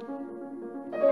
Música